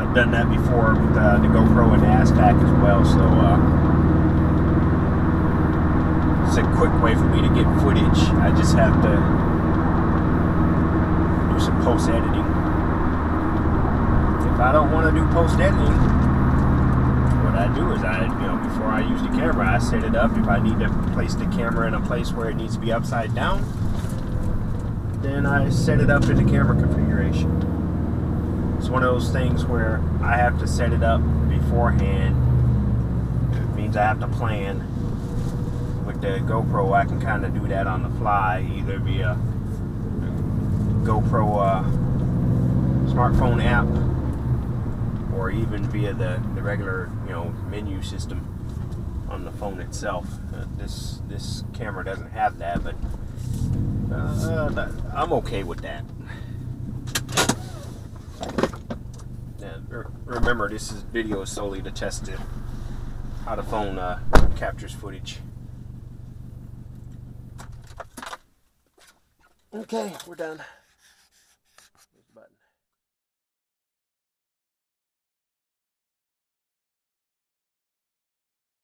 I've done that before with uh, the GoPro and the Aztec as well. So uh, it's a quick way for me to get footage. I just have to do some post editing. If I don't want to do post editing, what I do is I, you know, before I use the camera, I set it up. If I need to place the camera in a place where it needs to be upside down, then I set it up in the camera configuration. It's one of those things where I have to set it up beforehand. It means I have to plan. With the GoPro, I can kind of do that on the fly, either via GoPro uh, smartphone app or even via the, the regular you know menu system on the phone itself. Uh, this this camera doesn't have that, but uh, I'm okay with that. Remember, this is video is solely to test it, how the phone uh, captures footage. Okay, we're done.